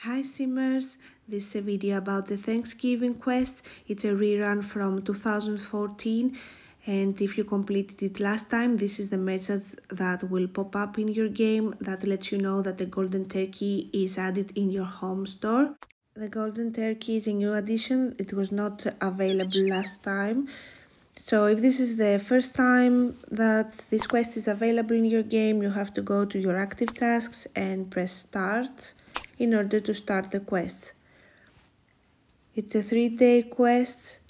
Hi Simmers, this is a video about the Thanksgiving quest. It's a rerun from 2014 and if you completed it last time, this is the message that will pop up in your game that lets you know that the golden turkey is added in your home store. The golden turkey is a new addition, it was not available last time. So if this is the first time that this quest is available in your game, you have to go to your active tasks and press start in order to start the quest. It's a three day quest.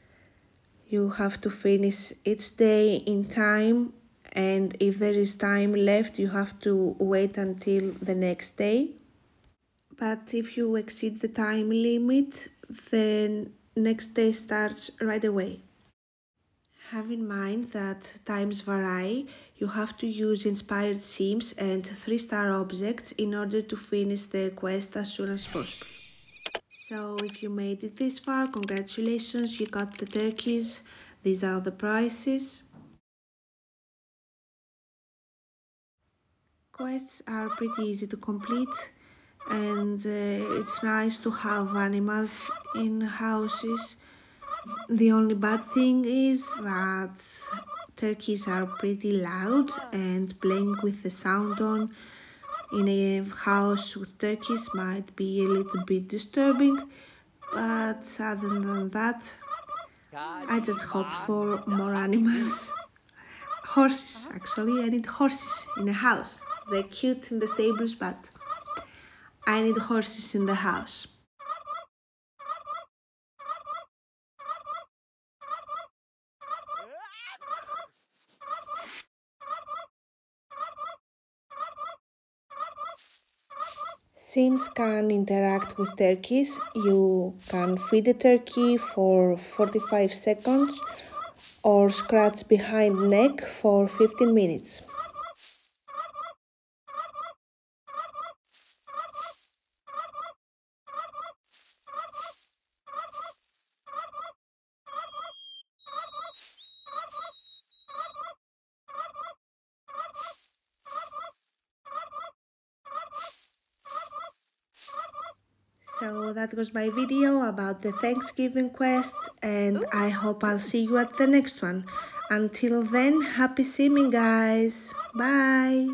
You have to finish each day in time and if there is time left you have to wait until the next day. But if you exceed the time limit, then next day starts right away. Have in mind that times vary. You have to use inspired sims and 3-star objects in order to finish the quest as soon as possible. So if you made it this far, congratulations, you got the turkeys. These are the prices. Quests are pretty easy to complete and uh, it's nice to have animals in houses the only bad thing is that turkeys are pretty loud and playing with the sound on in a house with turkeys might be a little bit disturbing but other than that I just hope for more animals. Horses actually I need horses in a house. They're cute in the stables but I need horses in the house Sims can interact with turkeys. You can feed the turkey for 45 seconds or scratch behind neck for 15 minutes. So that was my video about the Thanksgiving quest and I hope I'll see you at the next one. Until then, happy simming guys. Bye.